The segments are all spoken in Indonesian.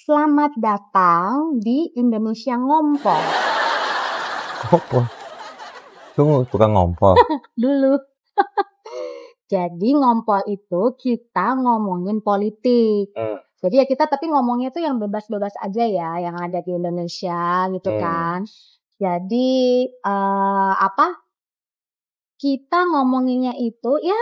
Selamat datang di Indonesia Ngompol. Ngompol? Tunggu, tukang ngompol? Dulu. Jadi ngompol itu kita ngomongin politik. Hmm. Jadi ya kita tapi ngomongnya tuh yang bebas-bebas aja ya, yang ada di Indonesia gitu Hmm. kan. Jadi eh, apa? Kita ngomonginnya itu ya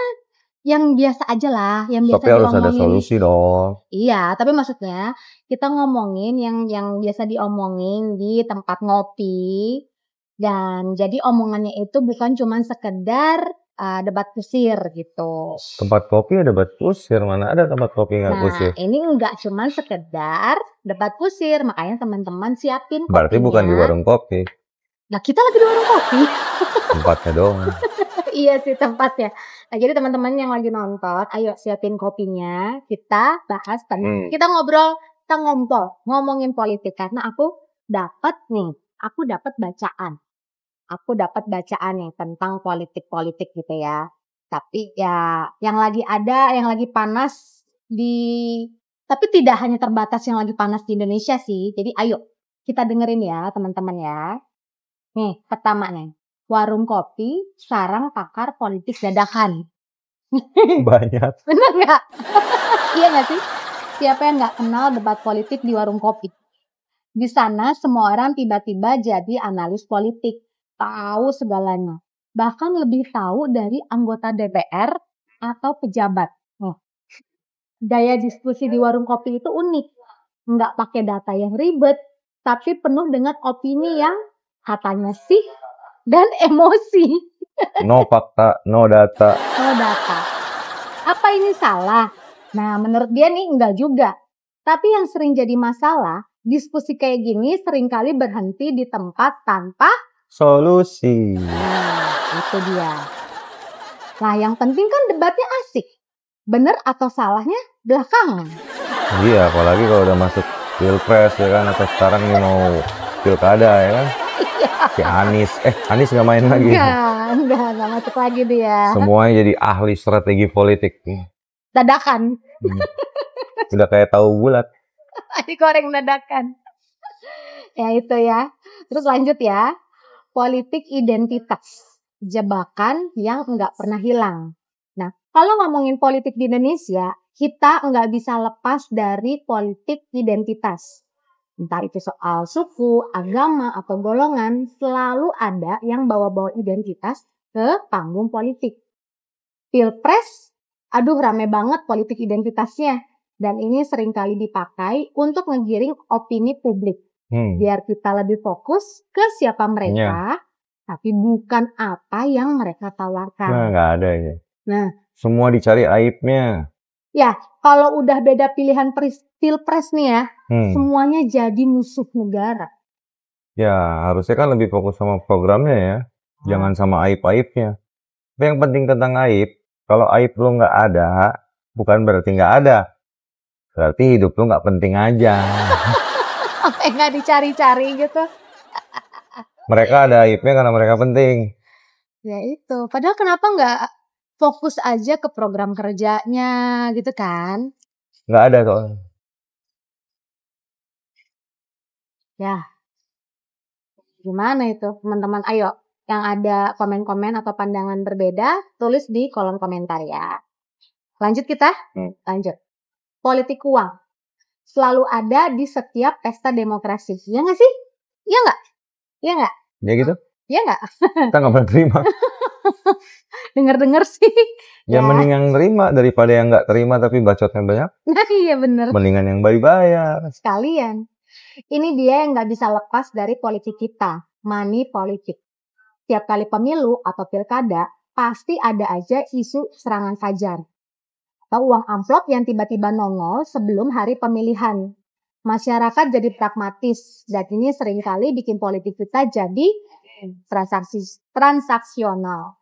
yang biasa aja lah, yang biasa Tapi harus ada solusi dong. Iya, tapi maksudnya kita ngomongin yang yang biasa diomongin di tempat ngopi dan jadi omongannya itu bukan cuma sekedar uh, debat kusir gitu. Tempat kopi ada buat kusir, mana ada tempat kopi nggak Nah, kusir? ini enggak cuma sekedar debat kusir, makanya teman-teman siapin Berarti bukan di kopinya. warung kopi, Nah, kita lagi di warung kopi. tempatnya doang. iya sih tempatnya. Nah, jadi teman-teman yang lagi nonton, ayo siapin kopinya. Kita bahas tentang Hmm. kita ngobrol, kita ngompol, ngomongin politik karena aku dapat nih, aku dapat bacaan. Aku dapat bacaan nih tentang politik-politik gitu ya. Tapi ya yang lagi ada, yang lagi panas di tapi tidak hanya terbatas yang lagi panas di Indonesia sih. Jadi ayo kita dengerin ya teman-teman ya. Nih, pertama nih. Warung kopi sarang pakar politik dadakan. Banyak. Bener nggak? iya nggak sih? Siapa yang nggak kenal debat politik di warung kopi? Di sana semua orang tiba-tiba jadi analis politik, tahu segalanya. Bahkan lebih tahu dari anggota DPR atau pejabat. Nih, Gaya diskusi di warung kopi itu unik. Nggak pakai data yang ribet, tapi penuh dengan opini yang katanya sih dan emosi. No fakta, no data. Oh data. Apa ini salah? Nah menurut dia nih enggak juga. Tapi yang sering jadi masalah, diskusi kayak gini sering kali berhenti di tempat tanpa, Solusi. nah itu dia. Nah yang penting kan debatnya asik. Bener atau salahnya belakangan. Iya, apalagi kalau udah masuk pilpres ya kan, atau sekarang nih mau pilkada ya kan. Si Anies, eh Anies nggak main lagi. Enggak, enggak, enggak masuk lagi dia. Semuanya jadi ahli strategi politik. Dadakan. Hmm. Udah kayak tahu bulat. digoreng dadakan. ya itu ya. Terus lanjut ya. Politik identitas. Jebakan yang nggak pernah hilang. Nah, kalau ngomongin politik di Indonesia, kita nggak bisa lepas dari politik identitas. Entah itu soal suku, agama, atau golongan, selalu ada yang bawa-bawa identitas ke panggung politik. Pilpres, aduh rame banget politik identitasnya dan ini sering kali dipakai untuk ngegiring opini publik Hmm. biar kita lebih fokus ke siapa mereka tapi bukan apa yang mereka Nah, tawarkan. nggak ada ya. Nah. Semua dicari aibnya. Kalau udah beda pilihan pilpres nih ya, Hmm. semuanya jadi musuh negara. Ya, harusnya kan lebih fokus sama programnya ya. Jangan sama aib-aibnya. Tapi yang penting tentang aib, kalau aib lu nggak ada, bukan berarti nggak ada. Berarti hidup lu nggak penting aja. Apa nggak dicari-cari gitu? Mereka ada aibnya karena mereka penting. Ya itu. Padahal kenapa nggak fokus aja ke program kerjanya gitu kan? Nggak ada soalnya. Gimana itu teman-teman? Ayo yang ada komen-komen atau pandangan berbeda tulis di kolom komentar ya. Lanjut kita? Hmm. Lanjut. Politik uang. Selalu ada di setiap pesta demokrasi. Iya nggak sih? Iya nggak? Iya nggak? Ya gitu. Iya nggak? Kita nggak pernah terima. Dengar-dengar sih. Ya. Ya mending yang terima daripada yang nggak terima tapi bacotnya banyak. Nah iya bener. Mendingan yang bayar-bayar. Sekalian. Ini dia yang nggak bisa lepas dari politik kita. Money politik. Tiap kali pemilu atau pilkada, pasti ada aja isu serangan fajar. Atau uang amplop yang tiba-tiba nongol sebelum hari pemilihan. Masyarakat jadi pragmatis dan ini sering kali bikin politik kita jadi transaksi transaksional.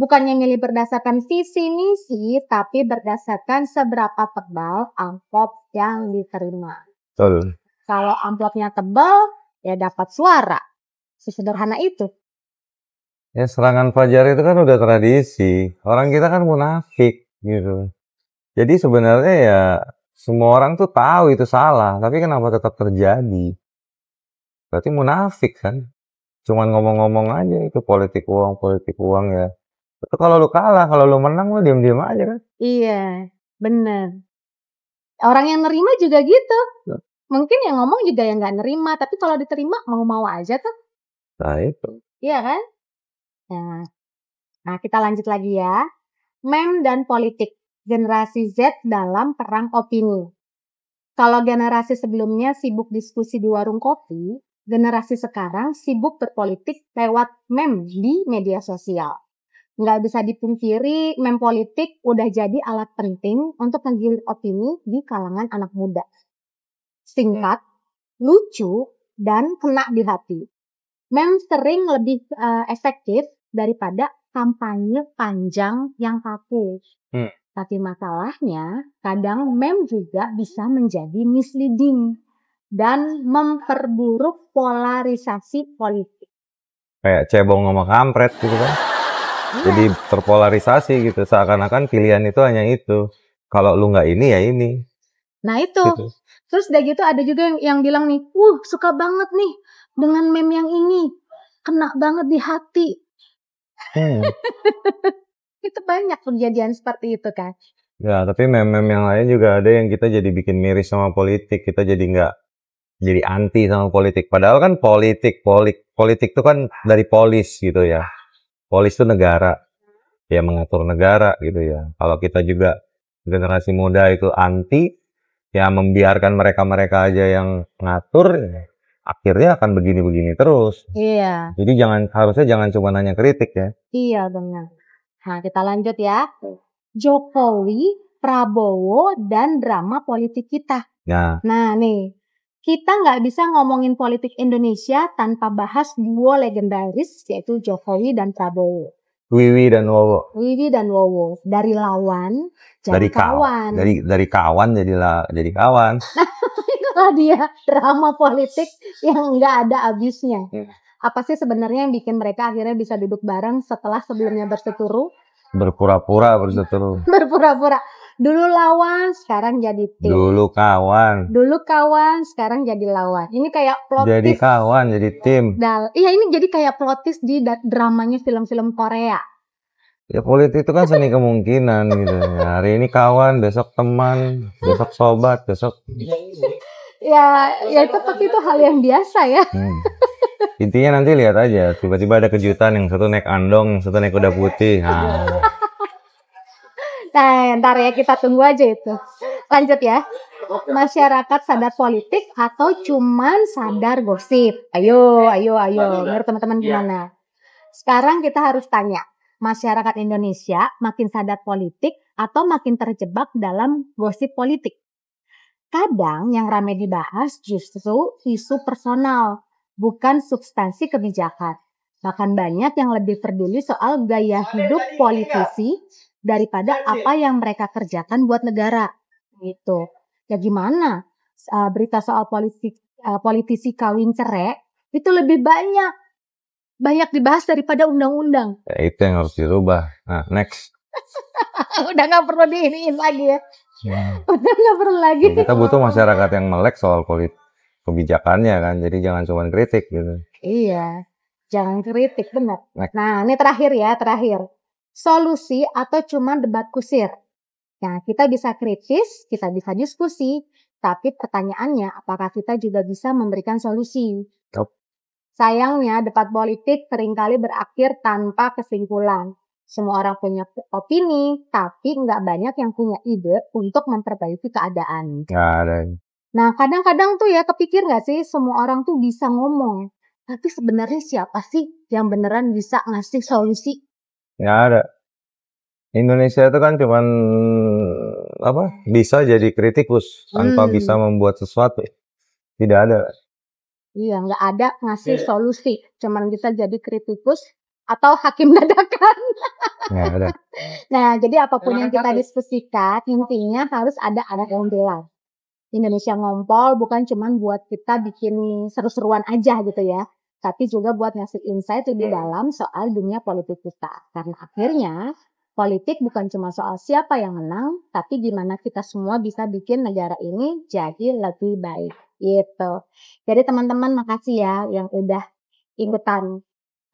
Bukannya milih berdasarkan visi misi, tapi berdasarkan seberapa tebal amplop yang diterima. Betul. Kalau amplopnya tebal, ya dapat suara. Sesederhana itu. Ya serangan fajar itu kan udah tradisi. Orang kita kan munafik gitu. Jadi sebenarnya ya semua orang tuh tahu itu salah, tapi kenapa tetap terjadi? Berarti munafik kan? Cuman ngomong-ngomong aja itu politik uang, politik uang ya. Itu kalau lu kalah, kalau lu menang lu diam-diam aja kan? Iya, bener. Orang yang nerima juga gitu. Ya. Mungkin yang ngomong juga yang nggak nerima, tapi kalau diterima mau-mau aja tuh. Nah itu. Iya kan? Nah, nah kita lanjut lagi ya. Mem dan politik generasi Z dalam perang opini. Kalau generasi sebelumnya sibuk diskusi di warung kopi, generasi sekarang sibuk berpolitik lewat mem di media sosial. Nggak bisa dipungkiri, mem politik udah jadi alat penting untuk menggilir opini di kalangan anak muda. Singkat, lucu, dan kena di hati. Mem sering lebih uh, efektif daripada kampanye panjang yang kaku. Hmm. Tapi masalahnya, kadang mem juga bisa menjadi misleading dan memperburuk polarisasi politik. Kayak cebong sama kampret gitu kan. Iya. Jadi terpolarisasi gitu. Seakan-akan pilihan itu hanya itu. Kalau lu nggak ini ya ini. Nah itu. Gitu. Terus udah gitu ada juga yang, yang bilang nih, uh suka banget nih dengan meme yang ini. Kena banget di hati. Hmm. Itu banyak kejadian seperti itu kan. Ya, tapi meme-meme yang lain juga ada yang kita jadi bikin miris sama politik. Kita jadi nggak jadi anti sama politik. Padahal kan politik, politik, politik itu kan dari polis gitu ya. Polis itu negara, ya mengatur negara gitu ya. Kalau kita juga generasi muda itu anti, ya membiarkan mereka-mereka aja yang ngatur, ya, akhirnya akan begini-begini terus. Iya. Jadi jangan harusnya jangan cuma nanya kritik ya. Iya benar. Nah kita lanjut ya. Jokowi, Prabowo, dan drama politik kita. Nah, Nah nih, kita nggak bisa ngomongin politik Indonesia tanpa bahas duo legendaris yaitu Jokowi dan Prabowo. Wiwi dan Wowo. Wiwi dan Wowo dari lawan jadi Dari kawan. kawan. Dari dari kawan jadilah jadi kawan. Itulah dia drama politik yang nggak ada habisnya. Hmm. Apa sih sebenarnya yang bikin mereka akhirnya bisa duduk bareng setelah sebelumnya berseteru? Berpura-pura berseteru. Berpura-pura. Dulu lawan, sekarang jadi tim. Dulu kawan. Dulu kawan, sekarang jadi lawan. Ini kayak plot Jadi twist. kawan, jadi tim. Dal- iya ini jadi kayak plot twist di dramanya film-film Korea. Ya politik itu kan seni kemungkinan gitu. Hari ini kawan, besok teman, besok sobat, besok. Ya, ya itu tapi itu hal yang biasa ya. Hmm. Intinya nanti lihat aja, tiba-tiba ada kejutan yang satu naik andong, yang satu naik kuda putih. Nah, Nah, ntar ya kita tunggu aja itu. Lanjut ya. Masyarakat sadar politik atau cuman sadar gosip? Ayo, ayo, ayo. Menurut teman-teman gimana? Sekarang kita harus tanya, masyarakat Indonesia makin sadar politik atau makin terjebak dalam gosip politik? Kadang yang ramai dibahas justru isu personal, bukan substansi kebijakan. Bahkan banyak yang lebih peduli soal gaya hidup politisi daripada apa yang mereka kerjakan buat negara. Gitu. Ya gimana? Uh, berita soal politisi, uh, politisi kawin cerai itu lebih banyak banyak dibahas daripada undang-undang. ya itu yang harus dirubah. Nah, next. Udah nggak perlu diiniin lagi ya. Ya, Udah nggak perlu lagi. kita butuh masyarakat yang melek soal politik kebijakannya kan. Jadi jangan cuma kritik gitu. Iya, jangan kritik benar. Next. Nah, ini terakhir ya, terakhir. Solusi atau cuma debat kusir? Nah, kita bisa kritis, kita bisa diskusi, tapi pertanyaannya apakah kita juga bisa memberikan solusi? Yup. Sayangnya debat politik sering kali berakhir tanpa kesimpulan. Semua orang punya opini, tapi nggak banyak yang punya ide untuk memperbaiki keadaan. Nah, kadang-kadang tuh ya kepikir nggak sih semua orang tuh bisa ngomong. Tapi sebenarnya siapa sih yang beneran bisa ngasih solusi? Nggak ada. Indonesia itu kan cuman apa bisa jadi kritikus tanpa Hmm. bisa membuat sesuatu. Tidak ada. Iya, nggak ada ngasih solusi. Cuman bisa jadi kritikus atau hakim dadakan. Nggak ada. Nah, jadi apa pun yang kita diskusikan, intinya harus ada anak yang bilang. Indonesia ngompol bukan cuman buat kita bikin seru-seruan aja gitu ya. Tapi juga buat ngasih insight di dalam soal dunia politik kita. Karena akhirnya politik bukan cuma soal siapa yang menang, tapi gimana kita semua bisa bikin negara ini jadi lebih baik. Gitu. Jadi teman-teman makasih ya yang udah ikutan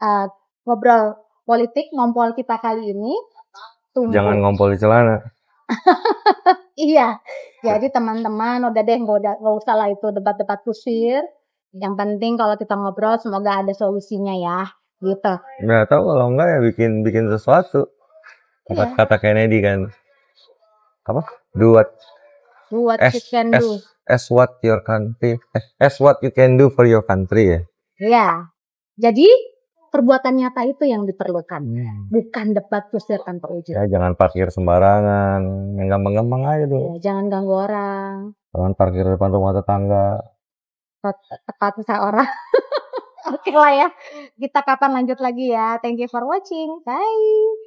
uh, ngobrol politik ngompol kita kali ini. Tunggu. Jangan ngompol di celana. iya. Jadi teman-teman udah deh nggak usah lah itu debat-debat kusir. Yang penting kalau kita ngobrol semoga ada solusinya ya. Gitu. Nggak tahu kalau enggak ya bikin bikin sesuatu. Kata, yeah. kata Kennedy kan. Apa? Do what Do what as, you can as, do. As what your country as what you can do for your country ya. Iya. Jadi perbuatan nyata itu yang diperlukan, hmm. bukan debat kusir tanpa ujung. Ya, jangan parkir sembarangan, yang gampang-gampang aja tuh. Ya, jangan ganggu orang. Jangan parkir depan rumah tetangga. Tepat seorang. Oke lah ya. Kita kapan lanjut lagi ya. Thank you for watching. Bye.